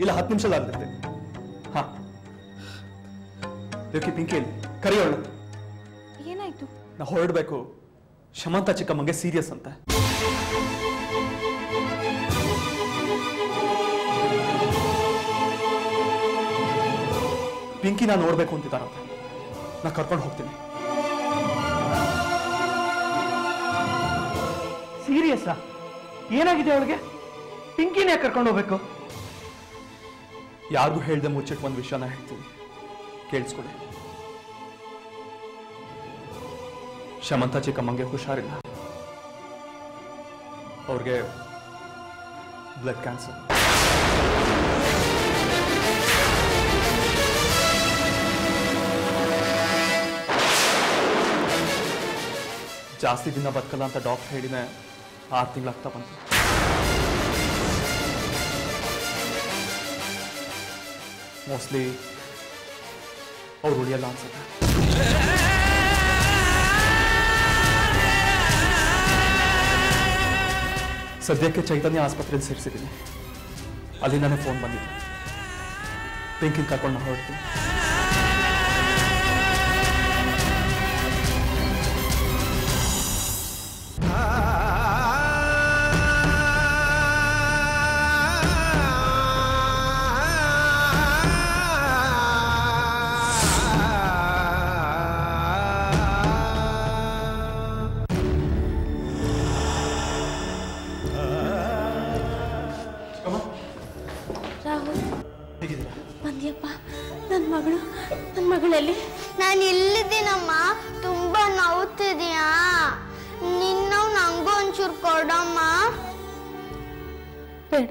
ಇಲ್ಲ ಹತ್ತು ನಿಮಿಷ ಆಗ್ಬಿಡ್ತೀನಿ ಹಾ. ಪಿಂಕಿ ಕರೆಯೋಣ ಏನಾಯ್ತು? ನಾ ಹೊರಡ್ಬೇಕು. ಶಮಂತ ಚಿಕ್ಕಮ್ಮಗೆ ಸೀರಿಯಸ್ ಅಂತ. ಪಿಂಕಿ ನಾ ನೋಡ್ಬೇಕು ಅಂತಿದ್ದಾರಂತೆ ನಾ ಕರ್ಕೊಂಡು ಹೋಗ್ತೀನಿ. ಸೀರಿಯಸ್ಸಾ ಏನಾಗಿದೆ ಅವಳಿಗೆ? ಪಿಂಕಿನೇ ಕರ್ಕೊಂಡು ಹೋಗ್ಬೇಕು? ಯಾರಿಗೂ ಹೇಳ್ದೆ ಮುಚ್ಚಿಟ್ಟು ಒಂದು ವಿಷಯನ ಹೇಳ್ತೀನಿ ಕೇಳಿಸ್ಕೊಳ್ಳಿ ಶಮಂತ ಚಿಕ್ಕಮ್ಮಂಗೆ ಹುಷಾರಿಲ್ಲ ಅವ್ರಿಗೆ ಬ್ಲಡ್ ಕ್ಯಾನ್ಸರ್ ಜಾಸ್ತಿ ದಿನ ಬದುಕಲ್ಲ ಅಂತ ಡಾಕ್ಟರ್ ಹೇಳಿನೇ ಆರು ತಿಂಗಳಾಗ್ತಾ ಬಂತು ಮೋಸ್ಟ್ಲಿ ಅವ್ರು ಉಳಿಯಲ್ಲ ಅನ್ಸುತ್ತೆ. ಸದ್ಯಕ್ಕೆ ಚೈತನ್ಯ ಆಸ್ಪತ್ರೆಯಲ್ಲಿ ಸೇರಿಸಿದ್ದೀನಿ. ಅಲ್ಲಿ ನನಗೆ ಫೋನ್ ಬಂದಿದೆ ಪಿಂಕಿಂಗ್ ಕರ್ಕೊಂಡು ಹೊರಡ್ತೀನಿ.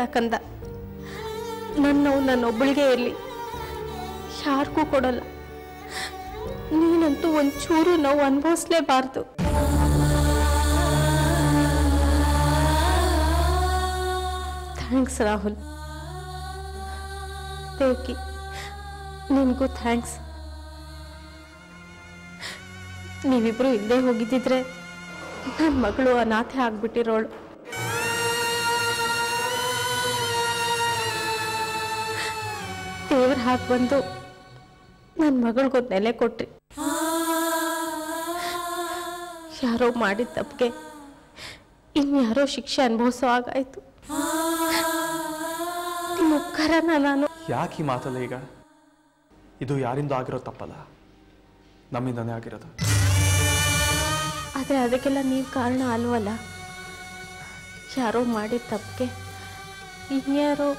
ಕಂದ. ನನ್ನ ನನ್ನೊಬ್ಬಳಿಗೆ ಇರಲಿ. ಯಾರಿಗೂ ಕೊಡಲ್ಲ. ನೀನಂತೂ ಒಂಚೂರು ನಾವು ಅನುಭವಿಸ್ಲೇಬಾರ್ದು. ಥ್ಯಾಂಕ್ಸ್ ರಾಹುಲ್. ದೇವಕಿ, ನಿನಗೂ ಥ್ಯಾಂಕ್ಸ್ ನೀವಿಬ್ರು ಇಲ್ಲದೆ ಹೋಗಿದ್ದಿದ್ರೆ ನನ್ನ ಮಗಳು ಅನಾಥೆ ಆಗ್ಬಿಟ್ಟಿರೋಳು. ದೇವ್ರ ಹಾಕಿ ಬಂದು ನನ್ನ ಮಗಳಿಗೊಂದು ನೆಲೆ ಕೊಟ್ರಿ. ಯಾರೋ ಮಾಡಿದ ತಪ್ಪಿಗೆ ಇನ್ಯಾರೋ ಶಿಕ್ಷೆ ಅನುಭವಿಸೋ ಆಗಾಯ್ತು ನಿಮ್ಮ ಉಪಕಾರನ ನಾನು ಯಾಕೆ ಈ ಮಾತಲ್ಲ ಈಗ? ಇದು ಯಾರಿಂದ ಆಗಿರೋ ತಪ್ಪಲ್ಲ. ನಮ್ಮಿಂದನೇ ಆಗಿರೋದು. ಆದರೆ ಅದಕ್ಕೆಲ್ಲ ನೀವು ಕಾರಣ ಅಲ್ವಲ್ಲ? ಯಾರೋ ಮಾಡಿದ ತಪ್ಪಿಗೆ ಇನ್ಯಾರೋ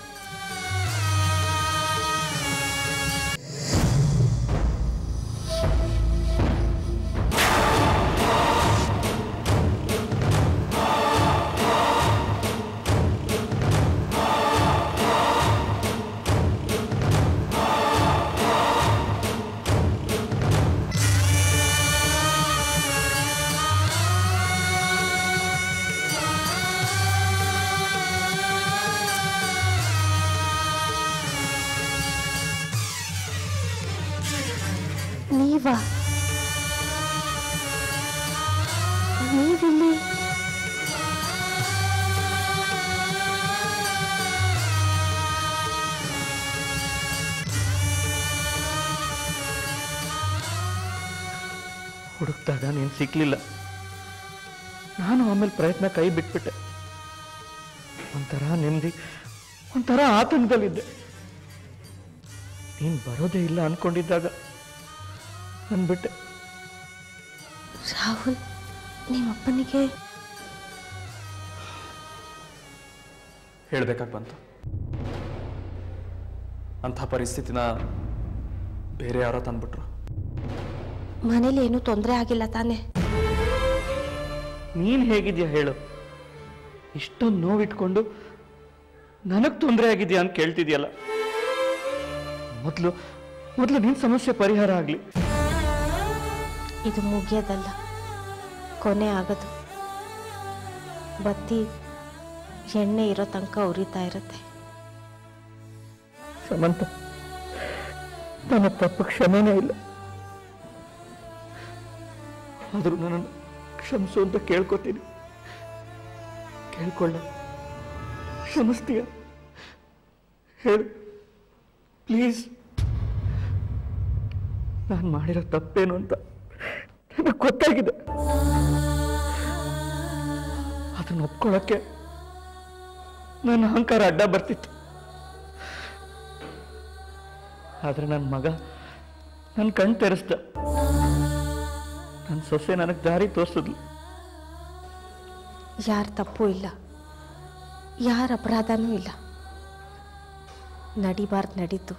ಹುಡುಕ್ದಾಗ ನೀನು ಸಿಕ್ಲಿಲ್ಲ. ನಾನು ಆಮೇಲೆ ಪ್ರಯತ್ನ ಕೈ ಬಿಟ್ಬಿಟ್ಟೆ. ಒಂಥರ ನೆಮ್ಮದಿ ಒಂಥರ ಆತಂಕದಲ್ಲಿದ್ದೆ. ನೀನು ಬರೋದೇ ಇಲ್ಲ ಅನ್ಕೊಂಡಿದ್ದಾಗ ಅಂದ್ಬಿಟ್ಟೆ ರಾಹುಲ್ ನಿಮ್ಮಪ್ಪನಿಗೆ ಹೇಳಬೇಕಾಗಿ ಬಂತು. ಅಂಥ ಪರಿಸ್ಥಿತಿನ ಬೇರೆ ಯಾರೋ ತಂದ್ಬಿಟ್ರು. ಮನೇಲಿ ಏನೂ ತೊಂದರೆ ಆಗಿಲ್ಲ ತಾನೆ. ನೀನ್ ಹೇಗಿದ್ಯಾ ಹೇಳು? ಇಷ್ಟೊಂದು ನೋವಿಟ್ಕೊಂಡು ನನಗ್ ತೊಂದರೆ ಆಗಿದ್ಯಾ ಅಂತ ಕೇಳ್ತಿದ್ಯಲ್ಲ? ಮೊದಲು ಮೊದಲು ನಿನ್ ಸಮಸ್ಯೆ ಪರಿಹಾರ ಆಗ್ಲಿ. ಇದು ಮುಗಿಯೋದಲ್ಲ. ಕೊನೆ ಆಗದು. ಬತ್ತಿ ಎಣ್ಣೆ ಇರೋ ತನಕ ಉರಿತಾ ಇರುತ್ತೆ. ಸಮಂತ ನನ್ನ ತಪ್ಪು ಕ್ಷಮೆನೇ ಇಲ್ಲ. ಆದರೂ ನನ್ನನ್ನು ಕ್ಷಮಿಸು ಅಂತ ಕೇಳ್ಕೊತೀನಿ. ಕೇಳ್ಕೊಳ್ಳ. ಕ್ಷಮಿಸ್ತೀಯ? ಹೇಳು. ಪ್ಲೀಸ್. ನಾನು ಮಾಡಿರೋ ತಪ್ಪೇನು ಅಂತ ನನಗೆ ಗೊತ್ತಾಗಿದೆ. ಅದನ್ನು ಒಪ್ಕೊಳ್ಳೋಕ್ಕೆ ನನ್ನ ಅಹಂಕಾರ ಅಡ್ಡ ಬರ್ತಿತ್ತು. ಆದರೆ ನನ್ನ ಮಗ ನನ್ನ ಕಣ್ ತೆರೆಸ್ದ. ನನ್ನ ಸೊಸೆ ನನಗೆ ದಾರಿ ತೋರಿಸಿದ್ಲು. ಯಾರ ತಪ್ಪು ಇಲ್ಲ. ಯಾರ ಅಪರಾಧನೂ ಇಲ್ಲ. ನಡಿಬಾರ್ದು ನಡೀತು.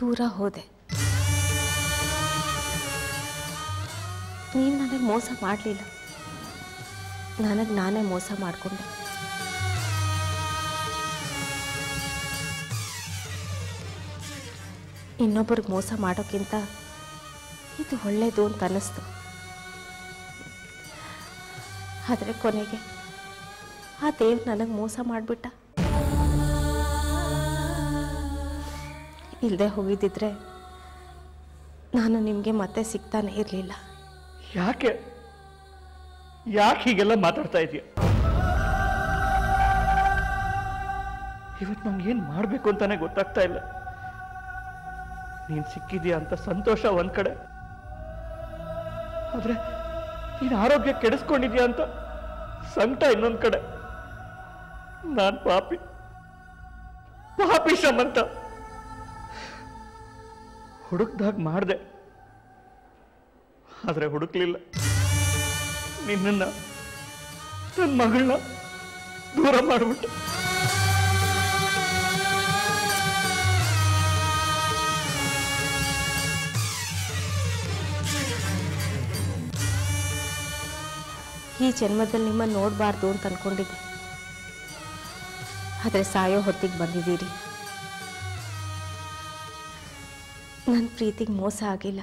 ದೂರ ಹೋದೆ. ನೀನು ನನಗೆ ಮೋಸ ಮಾಡಲಿಲ್ಲ. ನನಗೆ ನಾನೇ ಮೋಸ ಮಾಡಿಕೊಂಡೆ. ಇನ್ನೊಬ್ಬರಿಗೆ ಮೋಸ ಮಾಡೋಕ್ಕಿಂತ ಇದು ಒಳ್ಳೆಯದು ಅಂತ ಅನ್ನಿಸ್ತು. ಆದರೆ ಕೊನೆಗೆ ಆ ದೇವ್ ನನಗೆ ಮೋಸ ಮಾಡಿಬಿಟ್ಟ. ಇಲ್ಲದೆ ಹೋಗಿದ್ದಿದ್ರೆ ನಾನು ನಿಮಗೆ ಮತ್ತೆ ಸಿಗ್ತಾನೆ ಇರಲಿಲ್ಲ. ಯಾಕೆ? ಯಾಕೆ ಹೀಗೆಲ್ಲ ಮಾತಾಡ್ತಾ ಇದೀಯ ಇವತ್ತು ನಂಗೆ ಏನು ಮಾಡಬೇಕು ಅಂತಾನೆ ಗೊತ್ತಾಗ್ತಾ ಇಲ್ಲ. ನೀನು ಸಿಕ್ಕಿದ್ಯಾ ಅಂತ ಸಂತೋಷ ಒಂದು ಕಡೆ. ಆದ್ರೆ ನೀನ್ ಆರೋಗ್ಯ ಕೆಡಿಸ್ಕೊಂಡಿದ್ಯಾ ಅಂತ ಸಂಕಟ ಇನ್ನೊಂದ್ ಕಡೆ. ನಾನ್ ಪಾಪಿ. ಪಾಪಿ ಶಮಂತ. ಹುಡುಕ್ದಾಗ ಮಾಡ್ದೆ. ಆದ್ರೆ ಹುಡುಕ್ಲಿಲ್ಲ. ನಿನ್ನನ್ನ ನನ್ನ ಮಗಳನ್ನ ದೂರ ಮಾಡ್ಬಿಟ್ಟೆ. ಈ ಜನ್ಮದಲ್ಲಿ ನಿಮ್ಮ ನೋಡಬಾರ್ದು ಅಂತ ಅನ್ಕೊಂಡಿದ್ದೆ. ಆದರೆ ಸಾಯೋ ಹೊತ್ತಿಗೆ ಬಂದಿದ್ದೀರಿ. ನನ್ನ ಪ್ರೀತಿಗೆ ಮೋಸ ಆಗಿಲ್ಲ.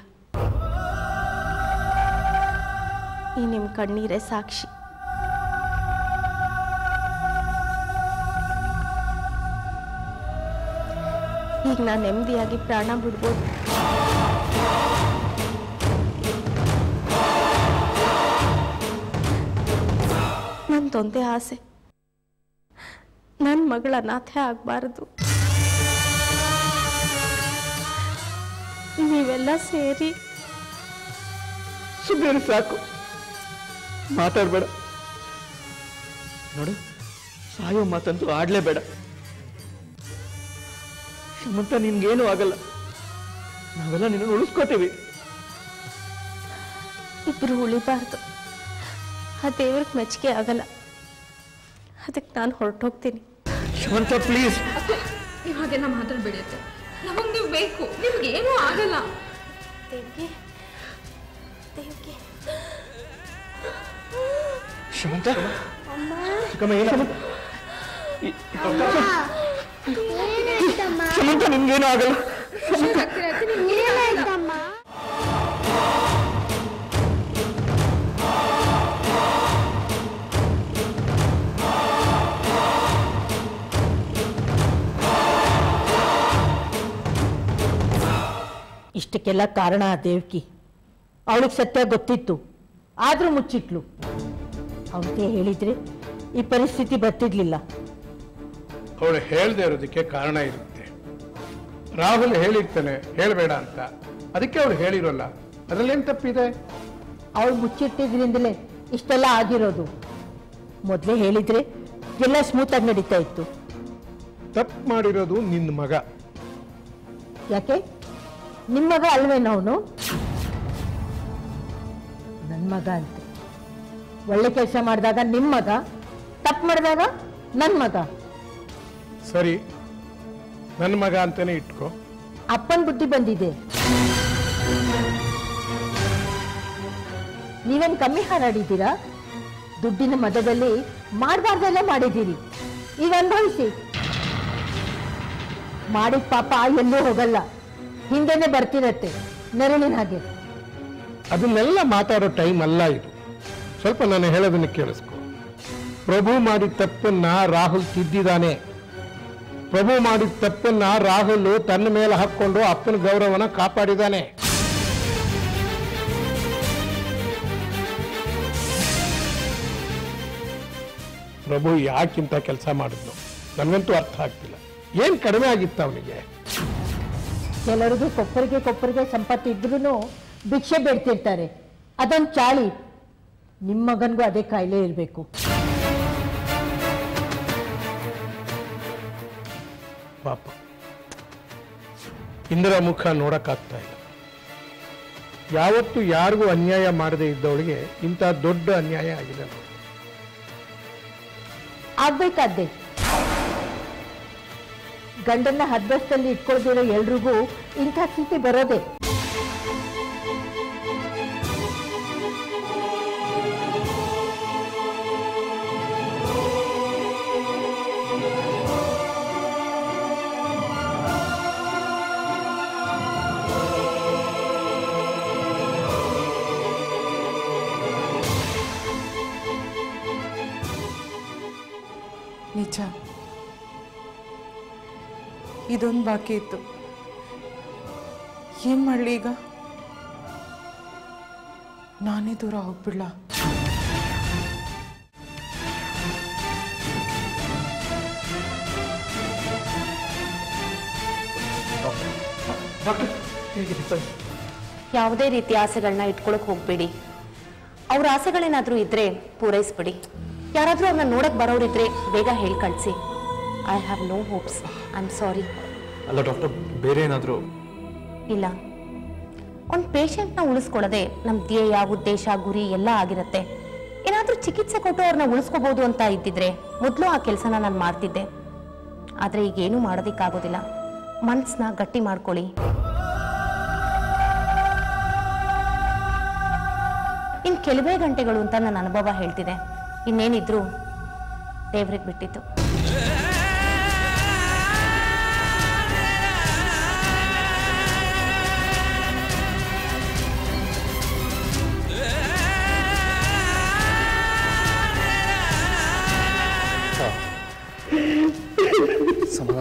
ಈ ನಿಮ್ಮ ಕಣ್ಣೀರೇ ಸಾಕ್ಷಿ. ಈಗ ನಾನು ನೆಮ್ಮದಿಯಾಗಿ ಪ್ರಾಣ ಬಿಡ್ಬೋದು. ನಂದೊಂದೇ ಆಸೆ. ನನ್ನ ಮಗಳ ಅನಾಥೆ ಆಗಬಾರ್ದು. ನೀವೆಲ್ಲ ಸೇರಿ. ಸುಮ್ಮನೆ ಸಾಕು. ಮಾತಾಡ್ಬೇಡ. ನೋಡು ಸಾಯೋ ಮಾತಂತೂ ಆಡ್ಲೇಬೇಡ. ಶ್ರೀಮಂತ ನಿನ್ಗೇನು ಆಗಲ್ಲ. ನಾವೆಲ್ಲ ನಿನ್ನ ಉಳಿಸ್ಕೋತೀವಿ. ಇಬ್ಬರು ಉಳಿಬಾರ್ದು. ಆ ದೇವ್ರಿಗೆ ಮೆಚ್ಚುಗೆ ಆಗಲ್ಲ. ಅದಕ್ಕೆ ನಾನು ಹೊರಟೋಗ್ತೀನಿ. ಶಮಂತ ಪ್ಲೀಸ್ ನೀವು ಹಾಗೆಲ್ಲ ಮಾತಾಡ್ಬೇಡಿ ಅತ್ತೆ ನಮಗೆ ನೀವು ಬೇಕು. ನಿಮ್ಗೆ ಏನೂ ಆಗಲ್ಲ. ದೇವ್ಗೆ ದೇವ್ಗೆ. ಶಮಂತ ಚಿಕ್ಕಮ್ಮ ಏನು ಈ- ಶಮಂತ ನಿನ್ಗೇನು ಆಗಲ್ಲ. ಇಷ್ಟಕ್ಕೆಲ್ಲ ಕಾರಣ ಆ ದೇವ್ಕಿ. ಅವಳಿಗೆ ಸತ್ಯ ಗೊತ್ತಿತ್ತು. ಆದರೂ ಮುಚ್ಚಿಟ್ಲು. ಅವಳಿಗೆ ಹೇಳಿದ್ರೆ ಈ ಪರಿಸ್ಥಿತಿ ಬರ್ತಿರ್ಲಿಲ್ಲ. ಅವಳು ಹೇಳದೆ ಇರೋದಕ್ಕೆ ಕಾರಣ ಇರುತ್ತೆ. ರಾಹುಲ್ ಹೇಳಿರ್ತಾನೆ ಹೇಳಬೇಡ ಅಂತ. ಅದಕ್ಕೆ ಅವಳು ಹೇಳಿರೋಲ್ಲ. ಅದರಲ್ಲೇನು ತಪ್ಪಿದೆ? ಅವಳು ಮುಚ್ಚಿಟ್ಟಿದ್ರಿಂದಲೇ ಇಷ್ಟೆಲ್ಲ ಆಗಿರೋದು. ಮೊದಲೇ ಹೇಳಿದ್ರೆ ಎಲ್ಲ ಸ್ಮೂತಾಗಿ ನಡೀತಾ ಇತ್ತು. ತಪ್ಪು ಮಾಡಿರೋದು ನಿನ್ನ ಮಗ. ಯಾಕೆ? ನಿಮ್ಮ ಮಗ ಅಲ್ವೇನೋ ಅವನು? ನನ್ನ ಮಗ ಅಂತ. ಒಳ್ಳೆ ಕೆಲಸ ಮಾಡಿದಾಗ ನಿಮ್ಮ ಮಗ ತಪ್ಪು ಮಾಡಿದಾಗ ನನ್ನ ಮಗ. ಸರಿ ನನ್ನ ಮಗ ಅಂತಾನೆ ಇಟ್ಕೋ. ಅಪ್ಪನ ಬುದ್ಧಿ ಬಂದಿದೆ. ನೀವೇನು ಕಮ್ಮಿ ಹಾರಾಡಿದ್ದೀರಾ? ದುಡ್ಡಿನ ಮದದಲ್ಲಿ ಮಾಡಬಾರ್ದೆಲ್ಲ ಮಾಡಿದ್ದೀರಿ. ಈಗ ಅನುಭವಿಸಿ. ಮಾಡಿದ ಪಾಪ ಎಲ್ಲೂ ಹೋಗಲ್ಲ. ಹಿಂದೆನೆ ಬರ್ತಿರತ್ತೆ ನೆರಳಿನ ಹಾಗೆ ಅದನ್ನೆಲ್ಲ ಮಾತಾಡೋ ಟೈಮ್ ಅಲ್ಲ ಇದು. ಸ್ವಲ್ಪ ನಾನು ಹೇಳೋದನ್ನು ಕೇಳಿಸ್ಕೊ. ಪ್ರಭು ಮಾಡಿದ ತಪ್ಪನ್ನ ರಾಹುಲ್ ತಿದ್ದಿದ್ದಾನೆ ಪ್ರಭು ಮಾಡಿದ ತಪ್ಪನ್ನ ರಾಹುಲ್ ತನ್ನ ಮೇಲೆ ಹಾಕೊಂಡು ಅಪ್ಪನ ಗೌರವನ ಕಾಪಾಡಿದಾನೆ. ಪ್ರಭು ಯಾಕಿಂತ ಕೆಲಸ ಮಾಡಿದ್ನು? ನನಗಂತೂ ಅರ್ಥ ಆಗ್ತಿಲ್ಲ. ಏನ್ ಕಡಿಮೆ ಆಗಿತ್ತು ಅವನಿಗೆ? ಕೆಲವರಿಗೆ ಕೊಪ್ಪರಿಗೆ ಕೊಪ್ಪರಿಗೆ ಸಂಪತ್ತು ಇದ್ರೂ ಭಿಕ್ಷೆ ಬೇಡ್ತಿರ್ತಾರೆ. ಅದೊಂದು ಚಾಳಿ. ನಿಮ್ಮ ಮಗನಿಗೂ ಅದೇ ಕಾಯಿಲೆ ಇರಬೇಕು. ಪಾಪ. ಇಂದ್ರ ಮುಖ ನೋಡಕ್ಕಾಗ್ತಾ ಇಲ್ಲ. ಯಾವತ್ತು ಯಾರಿಗೂ ಅನ್ಯಾಯ ಮಾಡದೇ ಇದ್ದವಳಿಗೆ ಇಂತಹ ದೊಡ್ಡ ಅನ್ಯಾಯ ಆಗಿದೆ ಆಗ್ಬೇಕಾದ್ದೇ ಆಗ್ಬೇಕಾದ್ದೆ. ಗಂಡನ್ನ ಹದ್ಬಸ್ತಲ್ಲಿ ಇಟ್ಕೊಳ್ದಿರೋ ಎಲ್ರಿಗೂ ಇಂಥ ಸ್ಥಿತಿ ಬರೋದೆ. ಇದೊಂದು ಬಾಕಿ ಇತ್ತು. ಏನ್ ಮಾಡ್ಲಿ ಈಗ? ನಾನೇ ದೂರ ಹೋಗ್ಬಿಡ್ಲಾ? ಯಾವುದೇ ರೀತಿ ಆಸೆಗಳನ್ನ ಇಟ್ಕೊಳಕ್ ಹೋಗ್ಬೇಡಿ. ಅವ್ರ ಆಸೆಗಳೇನಾದ್ರೂ ಇದ್ರೆ ಪೂರೈಸ್ಬಿಡಿ. ಯಾರಾದ್ರೂ ಅವ್ರನ್ನ ನೋಡಕ್ ಬರೋರಿದ್ರೆ ಬೇಗ ಹೇಳಿ ಕಳಿಸಿ. I have no hopes I am sorry ಅಲ್ಲ ಡಾಕ್ಟರ್ ಬೇರೆ ಏನಾದರೂ? ಇಲ್ಲ. ಒಂದು ಪೇಷಂಟ್ನ ಉಳಿಸ್ಕೊಳ್ಳೋದೆ ನಮ್ಮ ಧ್ಯೇಯ ಉದ್ದೇಶ ಗುರಿ ಎಲ್ಲ ಆಗಿರುತ್ತೆ. ಏನಾದರೂ ಚಿಕಿತ್ಸೆ ಕೊಟ್ಟು ಅವ್ರನ್ನ ಉಳಿಸ್ಕೋಬಹುದು ಅಂತ ಇದ್ದಿದ್ರೆ ಮೊದಲು ಆ ಕೆಲಸನ ನಾನು ಮಾಡ್ತಿದ್ದೆ. ಆದರೆ ಈಗೇನು ಮಾಡೋದಕ್ಕಾಗೋದಿಲ್ಲ. ಮನಸ್ಸನ್ನ ಗಟ್ಟಿ ಮಾಡ್ಕೊಳ್ಳಿ. ಇನ್ನು ಕೆಲವೇ ಗಂಟೆಗಳು ಅಂತ ನನ್ನ ಅನುಭವ ಹೇಳ್ತಿದೆ. ಇನ್ನೇನಿದ್ರು ದೇವ್ರಿಗೆ ಬಿಟ್ಟಿತ್ತು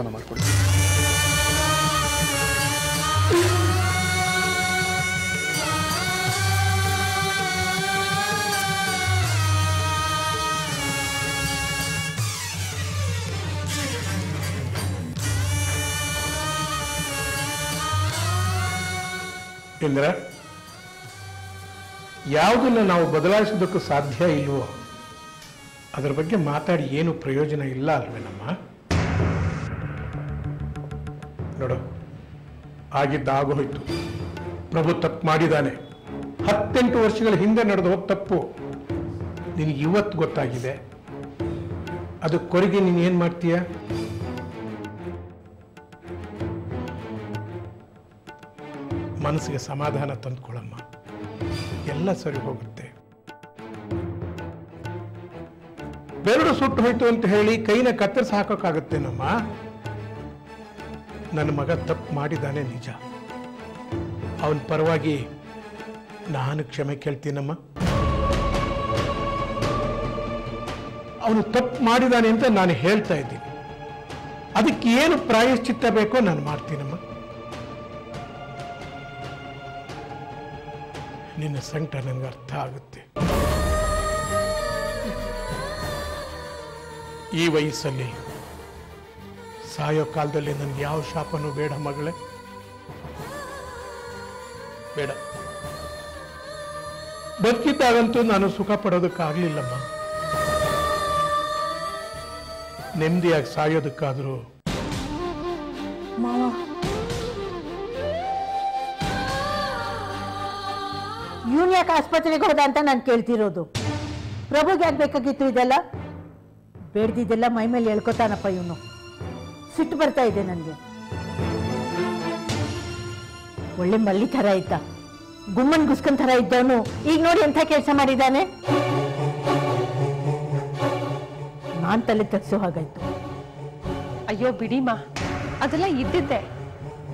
ಸಮಾಧಾನ ಮಾಡಿಕೊಡ್ತೀನಿ ಇಂದ್ರ, ಯಾವುದನ್ನು ನಾವು ಬದಲಾಯಿಸೋದಕ್ಕೂ ಸಾಧ್ಯ ಇಲ್ವೋ? ಅದರ ಬಗ್ಗೆ ಮಾತಾಡಿ ಏನು ಪ್ರಯೋಜನ ಇಲ್ಲ ಅಲ್ವೇನಮ್ಮ? ನೋಡು. ಆಗಿದ್ದ ಆಗೋಯ್ತು ಪ್ರಭು ತಪ್ಪು ಮಾಡಿದ್ದಾನೆ. ಹತ್ತೆಂಟು ವರ್ಷಗಳ ಹಿಂದೆ ನಡೆದ ಹೋಗಿ ತಪ್ಪು ನಿನಗೆ ಇವತ್ತು ಗೊತ್ತಾಗಿದೆ. ಅದು ಕೊರಿಗೆ ನೀನು ಏನು ಮಾಡ್ತೀಯ? ಮನಸ್ಸಿಗೆ ಸಮಾಧಾನ ತಂದುಕೊಳ್ಳಮ್ಮ. ಎಲ್ಲ ಸರಿ ಹೋಗುತ್ತೆ. ಬೆರಡು ಸುಟ್ಟು ಹೋಯ್ತು ಅಂತ ಹೇಳಿ ಕೈನ ಕತ್ತರಿಸಿ ಹಾಕೋಕ್ಕಾಗತ್ತೇನಮ್ಮ? ನನ್ನ ಮಗ ತಪ್ಪು ಮಾಡಿದ್ದಾನೆ ನಿಜ. ಅವನ ಪರವಾಗಿ ನಾನು ಕ್ಷಮೆ ಕೇಳ್ತೀನಮ್ಮ. ಅವನು ತಪ್ಪು ಮಾಡಿದ್ದಾನೆ ಅಂತ ನಾನು ಹೇಳ್ತಾ ಇದ್ದೀನಿ. ಅದಕ್ಕೆ ಏನು ಪ್ರಾಯಶ್ಚಿತ್ತ ಬೇಕೋ ನಾನು ಮಾಡ್ತೀನಮ್ಮ. ನಿನ್ನ ಸಂಕಟ ನನಗೆ ಅರ್ಥ ಆಗುತ್ತೆ. ಈ ವಯಸ್ಸಲ್ಲಿ ಸಾಯೋ ಕಾಲದಲ್ಲಿ ನನಗೆ ಯಾವ ಶಾಪನೂ ಬೇಡ ಮಗಳೇ. ಬೇಡ. ಬದುಕಿದ್ದಾಗಂತೂ ನಾನು ಸುಖ ಪಡೋದಕ್ಕಾಗಲಿಲ್ಲಮ್ಮ ನೆಮ್ಮದಿಯಾಗಿ ಸಾಯೋದಕ್ಕಾದರೂ. ಮಾವ. ಆಸ್ಪತ್ರೆಗೆ ಹೋದ ಅಂತ ನಾನು ಕೇಳ್ತಿರೋದು? ಪ್ರಭುಗೆ ಯಾಕೆ ಬೇಕಾಗಿತ್ತು ಇದೆಲ್ಲ? ಬೇಡ್ದಿದ್ದೆಲ್ಲ ಮೈ ಮೇಲೆ ಹೇಳ್ಕೊತಾನಪ್ಪ ಇವನು. ಸಿಟ್ಟು ಬರ್ತಾ ಇದೆ ನನಗೆ. ಒಳ್ಳೆ ಮಲ್ಲಿ ಥರ ಇದ್ದ. ಗುಮ್ಮನ್ ಗುಸ್ಕನ್ ಥರ ಇದ್ದವನು. ಈಗ ನೋಡಿ ಎಂಥ ಕೆಲಸ ಮಾಡಿದ್ದಾನೆ. ನಾನ್ ತಲೆ ತಗ್ಸೋ ಹಾಗಾಯ್ತು. ಅಯ್ಯೋ ಬಿಡಿಮಾ. ಅದೆಲ್ಲ ಇದ್ದಿದ್ದೆ.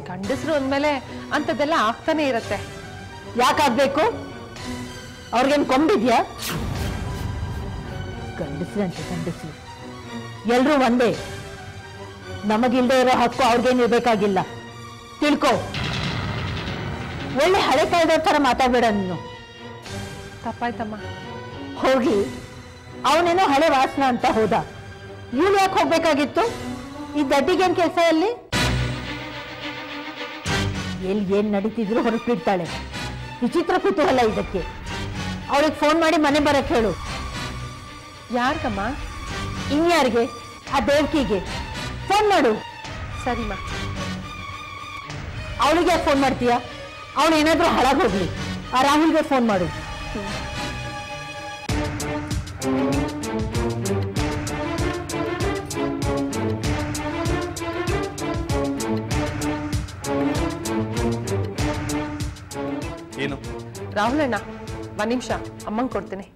ಗಂಡಸರು ಅಂದಮೇಲೆ ಅಂಥದ್ದೆಲ್ಲ ಆಗ್ತಾನೆ ಇರತ್ತೆ. ಯಾಕಾಗ್ಬೇಕು? ಅವ್ರಿಗೇನು ಕೊಂಬಿದ್ಯಾ? ಗಂಡಸ್ರಂತೆ ಅಂತ ಗಂಡಸ್ರು. ಎಲ್ರೂ ಒಂದೇ. ನಮಗಿಲ್ದೇ ಇರೋ ಹಕ್ಕು ಅವ್ರಿಗೇನು ಇರಬೇಕಾಗಿಲ್ಲ ತಿಳ್ಕೊ. ಒಳ್ಳೆ ಹಳೆ ಕಾಯ್ದೋ ಥರ ಮಾತಾಡಬೇಡ ನೀನು. ತಪ್ಪಾಯ್ತಮ್ಮ. ಹೋಗಿ ಅವನೇನೋ ಹಳೆ ವಾಸನ ಅಂತ ಹೋದ. ಇವ್ನು ಯಾಕೆ ಹೋಗ್ಬೇಕಾಗಿತ್ತು? ಈ ದಡ್ಡಿಗೇನ್ ಕೆಲಸ ಅಲ್ಲಿ? ಎಲ್ಲಿ ಏನ್ ನಡೀತಿದ್ರು ಹೊರಟಿರ್ತಾಳೆ ವಿಚಿತ್ರ ಕುತೂಹಲ ಇದಕ್ಕೆ. ಅವಳಿಗೆ ಫೋನ್ ಮಾಡಿ ಮನೆ ಬರಕ್ ಹೇಳು. ಯಾರಿಗಮ್ಮ? ಇನ್ಯಾರಿಗೆ? ಆ ದೇವ್ಕಿಗೆ. ಫೋನ್ ಮಾಡು. ಸರಿಮ್ಮ ಅವಳಿಗೆ ಫೋನ್ ಮಾಡ್ತೀಯಾ? ಅವಳು ಏನಾದ್ರೂ ಹಾಳಾಗೋಗ್ಲಿ ಆ ರಾಹುಲ್ಗೆ ಫೋನ್ ಮಾಡು. ಏನು? ಅಣ್ಣ ಒಂದ್ ನಿಮಿಷ. ಅಮ್ಮಂಗೆ ಕೊಡ್ತೇನೆ.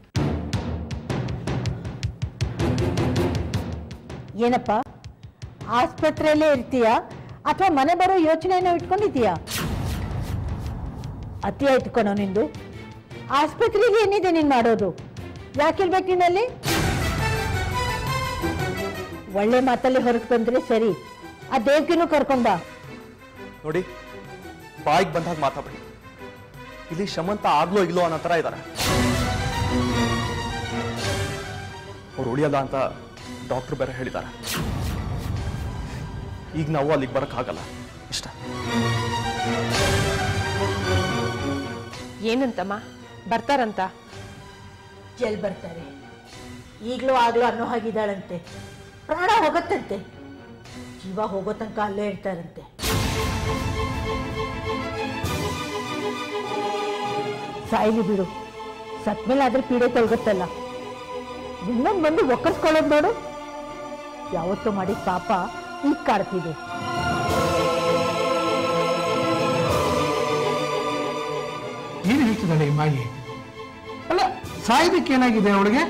ಏನಪ್ಪ? ಆಸ್ಪತ್ರೆಯಲ್ಲೇ ಇರ್ತೀಯಾ? ಅಥವಾ ಮನೆ ಬರೋ ಯೋಚನೆಯನ್ನು ಇಟ್ಕೊಂಡಿದ್ದೀಯಾ? ಅತಿ ಆಯ್ತು ಕಣೋ ನಿಂದು. ಆಸ್ಪತ್ರೆಗೆ ಏನಿದೆ ನೀನು ಮಾಡೋದು? ಯಾಕಿರ್ಬೇಕು ನಿನ್ನಲ್ಲಿ? ಒಳ್ಳೆ ಮಾತಲ್ಲಿ ಹೊರಗೆ ಬಂದ್ರೆ ಸರಿ. ಆ ದೇವ್ಕಿನೂ ಕರ್ಕೊಂಡ ನೋಡಿ, ಬಾಯಿಗೆ ಬಂದಾಗ ಮಾತಾಡಿ ಇಲ್ಲಿ ಶಮಂತ ಆಗ್ಲೋ ಇಲ್ಲೋ ಅನ್ನೋ ಥರ ಇದ್ದಾರೆ ಅವ್ರು ಉಳಿಯಲ್ಲ ಅಂತ ಡಾಕ್ಟರ್ ಬೇರೆ ಹೇಳಿದ್ದಾರೆ. ಈಗ ನಾವು ಅಲ್ಲಿಗೆ ಬರೋಕ್ಕಾಗಲ್ಲ ಇಷ್ಟ. ಏನಂತಮ್ಮ? ಬರ್ತಾರಂತ? ಎಲ್ ಬರ್ತಾರೆ? ಈಗಲೂ ಆಗ್ಲೂ ಅನ್ನೋ ಹಾಗಿದ್ದಾಳಂತೆ ಪ್ರಾಣ ಹೋಗತ್ತಂತೆ. ಜೀವ ಹೋಗೋ ತನಕ ಅಲ್ಲೇ ಇರ್ತಾರಂತೆ. ಸಾಯಿಲಿ ಬಿಡು. ಸತ್ಮೇಲೆ ಆದ್ರೆ ಪೀಡೆ ತೊಳ್ಗತ್ತಲ್ಲ. ಇನ್ನೊಂದು ಬಂದು ಒಕ್ಕರ್ಸ್ಕೊಳ್ಳೋದು ನೋಡು. ಯಾವತ್ತೂ ಮಾಡಿ ಪಾಪ ಈಗ ಕಾಡ್ತಿದೆ ಏನು ಹೇಳ್ತಿದ್ದಾಳೆ ಈ ಮಾಯಿ? ಅಲ್ಲ ಸಾಯೋದಕ್ಕೆ ಏನಾಗಿದೆ ಅವಳಿಗೆ